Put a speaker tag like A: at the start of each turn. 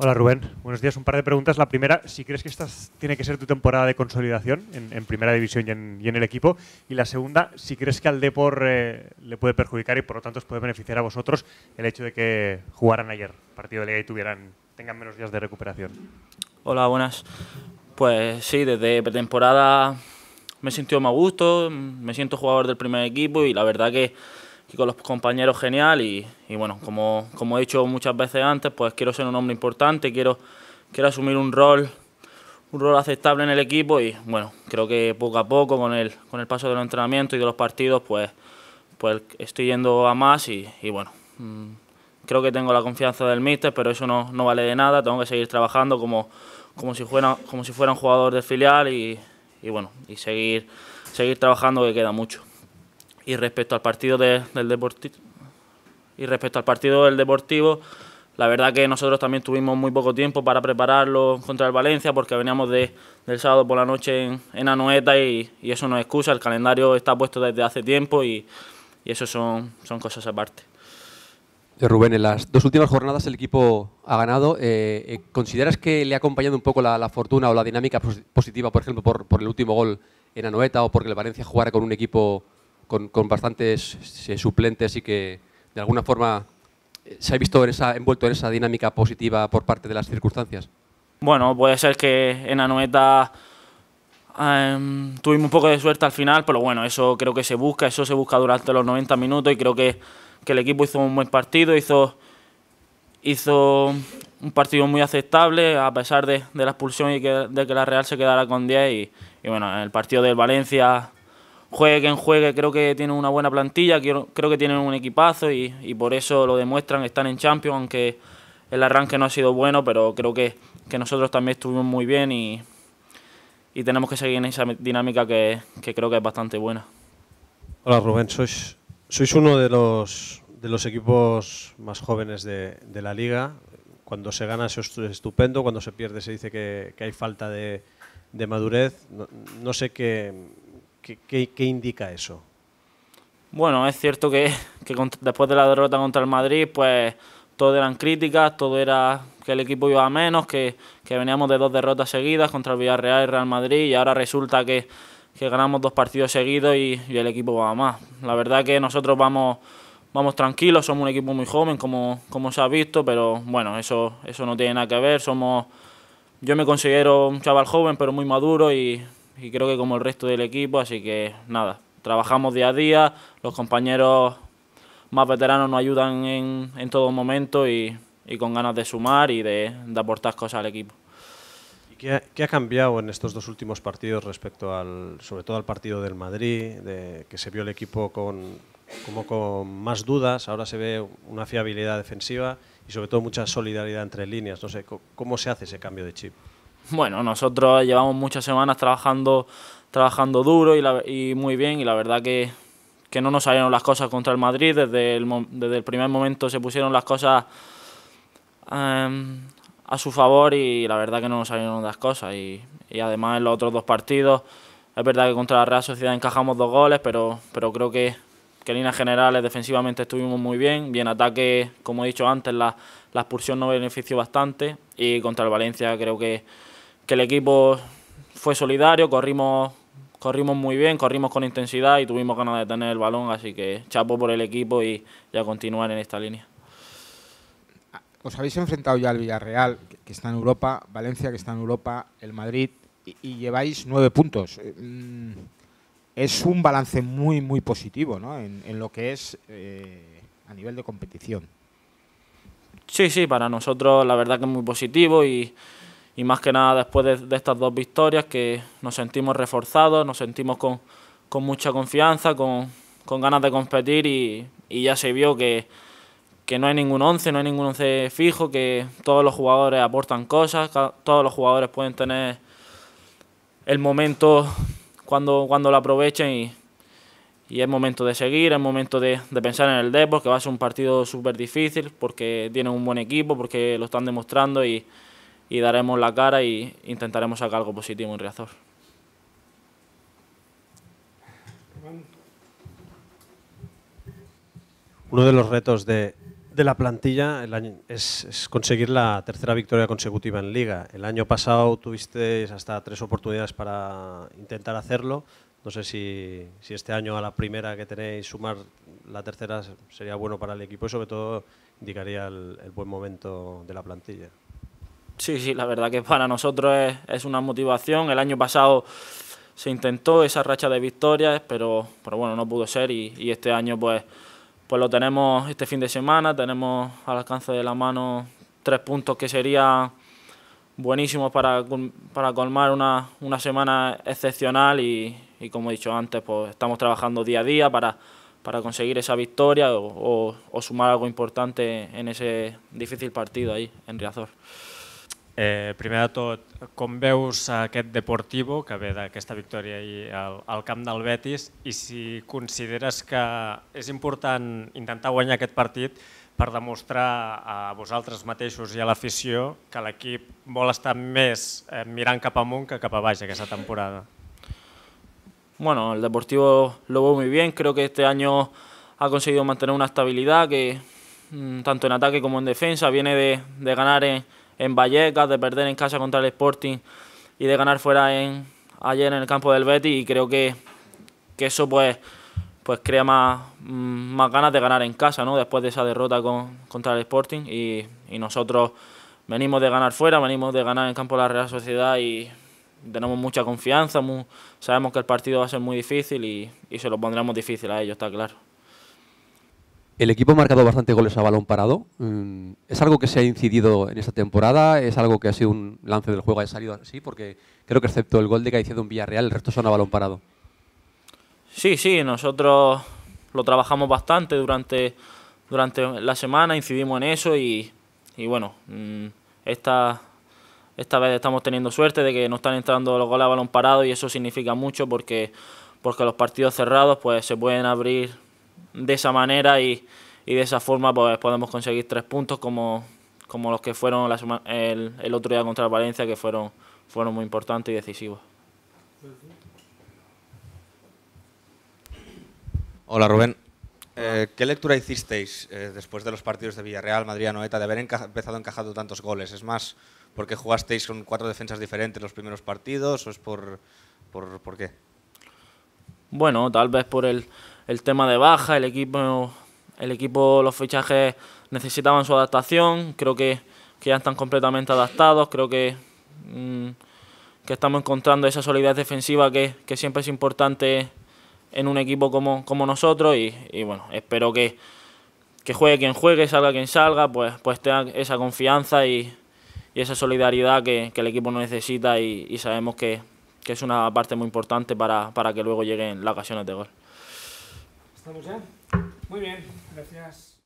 A: Hola Rubén, buenos días. Un par de preguntas. La primera, si crees que esta tiene que ser tu temporada de consolidación en, Primera División y en, el equipo. Y la segunda, si crees que al Depor eh, le puede perjudicar y por lo tanto os puede beneficiar a vosotros el hecho de que jugaran ayer partido de liga y tuvieran, tengan menos días de recuperación.
B: Hola, buenas. Pues sí, desde pretemporada me he sentido más gusto, me siento jugador del primer equipo y la verdad que y con los compañeros genial y, bueno, como, como, he dicho muchas veces antes, pues quiero ser un hombre importante, quiero, quiero asumir un rol un rol aceptable en el equipo y bueno, creo que poco a poco con el, con el paso de los entrenamientos y de los partidos pues, pues estoy yendo a más y, bueno, mm, creo que tengo la confianza del míster, pero eso no, no, vale de nada, tengo que seguir trabajando como, como, si, fuera, como si fuera un jugador de filial y, y bueno, y seguir, seguir trabajando que queda mucho. Y respecto al partido del Deportivo, y respecto al partido del Deportivo, la verdad que nosotros también tuvimos muy poco tiempo para prepararlo contra el Valencia porque veníamos de, del sábado por la noche en, en Anoeta y, eso no es excusa, el calendario está puesto desde hace tiempo y, y eso son, son cosas aparte.
C: Rubén, en las dos últimas jornadas el equipo ha ganado. Eh, eh, ¿Consideras que le ha acompañado un poco la, la fortuna o la dinámica positiva, por ejemplo, por, por, el último gol en Anoeta o porque el Valencia jugara con un equipo con, con bastantes eh, suplentes y que de alguna forma eh, se ha visto en esa, envuelto en esa dinámica positiva por parte de las circunstancias?
B: Bueno, puede ser que en Anoeta eh, tuvimos un poco de suerte al final, pero bueno, eso creo que se busca, eso se busca durante los 90 minutos y creo que, que el equipo hizo un buen partido, hizo, hizo un partido muy aceptable a pesar de, de la expulsión y que, de que la Real se quedara con 10 y, y bueno, el partido del Valencia juegue quien juegue, creo que tienen una buena plantilla, creo, que tienen un equipazo y, y, por eso lo demuestran, están en Champions, aunque el arranque no ha sido bueno, pero creo que, que nosotros también estuvimos muy bien y, y, tenemos que seguir en esa dinámica que, que, creo que es bastante buena.
D: Hola Rubén, sois, sois uno de los, de los equipos más jóvenes de, de la liga. Cuando se gana es estupendo, cuando se pierde se dice que, que hay falta de, de madurez. No, no sé qué ¿Qué, indica eso?
B: Bueno, es cierto que, después de la derrota contra el Madrid, pues todo eran críticas, todo era que el equipo iba a menos, que, que veníamos de dos derrotas seguidas contra el Villarreal y Real Madrid y ahora resulta que, que ganamos dos partidos seguidos y, y, el equipo va a más. La verdad que nosotros vamos, vamos tranquilos, somos un equipo muy joven, como, como se ha visto, pero bueno, eso, eso no tiene nada que ver. Somos, yo me considero un chaval joven, pero muy maduro y, y creo que como el resto del equipo, así que nada, trabajamos día a día, los compañeros más veteranos nos ayudan en, en todo momento y, y, con ganas de sumar y de, de aportar cosas al equipo.
D: ¿Y qué ha, qué ha, cambiado en estos dos últimos partidos respecto al, sobre todo al partido del Madrid, de, que se vio el equipo con, como con más dudas, ahora se ve una fiabilidad defensiva y sobre todo mucha solidaridad entre líneas, no sé, ¿cómo se hace ese cambio de chip?
B: Bueno, nosotros llevamos muchas semanas trabajando, trabajando duro y, la, y muy bien y la verdad que, que, no nos salieron las cosas contra el Madrid. Desde el, desde el primer momento se pusieron las cosas eh, a su favor y la verdad que no nos salieron las cosas. Y, y, además en los otros dos partidos, es verdad que contra la Real Sociedad encajamos dos goles, pero, pero creo que, que en líneas generales defensivamente estuvimos muy bien. Bien ataque, como he dicho antes, la, la expulsión nos benefició bastante y contra el Valencia creo que que el equipo fue solidario, corrimos, corrimos muy bien, corrimos con intensidad y tuvimos ganas de tener el balón, así que chapo por el equipo y ya continuar en esta línea.
E: Os habéis enfrentado ya al Villarreal, que está en Europa, Valencia, que está en Europa, el Madrid, y, y lleváis nueve puntos. Mm, es un balance muy, muy positivo ¿no? en, en lo que es eh, a nivel de competición.
B: Sí, sí, para nosotros la verdad que es muy positivo y y más que nada después de, estas dos victorias que nos sentimos reforzados, nos sentimos con, con mucha confianza, con, con, ganas de competir y, y ya se vio que, que, no hay ningún once, no hay ningún once fijo, que todos los jugadores aportan cosas, todos los jugadores pueden tener el momento cuando, cuando lo aprovechen y, y es momento de seguir, es momento de, de pensar en el Depor, que va a ser un partido súper difícil porque tienen un buen equipo, porque lo están demostrando y y daremos la cara y intentaremos sacar algo positivo en Riazor.
D: Uno de los retos de, de la plantilla es, conseguir la tercera victoria consecutiva en Liga. El año pasado tuviste hasta tres oportunidades para intentar hacerlo. No sé si, este año a la primera que tenéis sumar la tercera sería bueno para el equipo y sobre todo indicaría el, buen momento de la plantilla.
B: Sí, sí, la verdad que para nosotros es, es una motivación. El año pasado se intentó esa racha de victorias, pero, pero bueno, no pudo ser y, y este año pues pues lo tenemos este fin de semana, tenemos al alcance de la mano tres puntos que serían buenísimos para, para colmar una, una semana excepcional y, y, como he dicho antes, pues estamos trabajando día a día para, para conseguir esa victoria o, o sumar algo importante en ese difícil partido ahí en Riazor.
F: Eh, primer de tot, com veus aquest Deportivo, que ve d'aquesta victòria ahir al, al camp del Betis, i si consideres que és important intentar guanyar aquest partit per demostrar a vosaltres mateixos i a l'afició que l'equip vol estar més eh, mirant cap amunt que cap a baix aquesta temporada.
B: Bueno, el Deportivo lo veo muy bien, creo que este año ha conseguido mantener una estabilidad que mm, tanto en ataque como en defensa viene de, de ganar en, en Vallecas, de perder en casa contra el Sporting y de ganar fuera en, ayer en el campo del Betis y creo que, que eso pues, pues crea más, mm, más ganas de ganar en casa ¿no? después de esa derrota con, contra el Sporting y, y, nosotros venimos de ganar fuera, venimos de ganar en el campo de la Real Sociedad y tenemos mucha confianza, sabemos que el partido va a ser muy difícil y, y se lo pondremos difícil a ellos, está claro.
C: El equipo ha marcado bastante goles a balón parado. Mm, ¿Es algo que se ha incidido en esta temporada? ¿Es algo que ha sido un lance del juego, ha salido así? Porque creo que excepto el gol de Caicedo en Villarreal, el resto son a balón parado.
B: Sí, sí, nosotros lo trabajamos bastante durante, durante la semana, incidimos en eso y, bueno, mm, esta, esta vez estamos teniendo suerte de que no están entrando los goles a balón parado y eso significa mucho porque, porque los partidos cerrados pues se pueden abrir de esa manera y, y de esa forma pues, podemos conseguir tres puntos como, como los que fueron la el, el, otro día contra Valencia, que fueron, fueron muy importantes y decisivos.
G: Hola Rubén. Eh, ¿Qué lectura hicisteis eh, después de los partidos de Villarreal, Madrid, Anoeta, de haber empezado encajando tantos goles? ¿Es más porque jugasteis con cuatro defensas diferentes los primeros partidos o es por, por, por qué?
B: Bueno, tal vez por el, el tema de baja, el equipo, el equipo, los fichajes necesitaban su adaptación, creo que, que ya están completamente adaptados, creo que, mm, que estamos encontrando esa solidez defensiva que, que, siempre es importante en un equipo como, como nosotros. Y, y bueno, espero que, que juegue quien juegue, salga quien salga, pues, pues tenga esa confianza y, y esa solidaridad que, que, el equipo necesita y, y sabemos que, que, es una parte muy importante para, para que luego lleguen las ocasiones de gol.
E: ¿Estamos ya? Muy bien, gracias.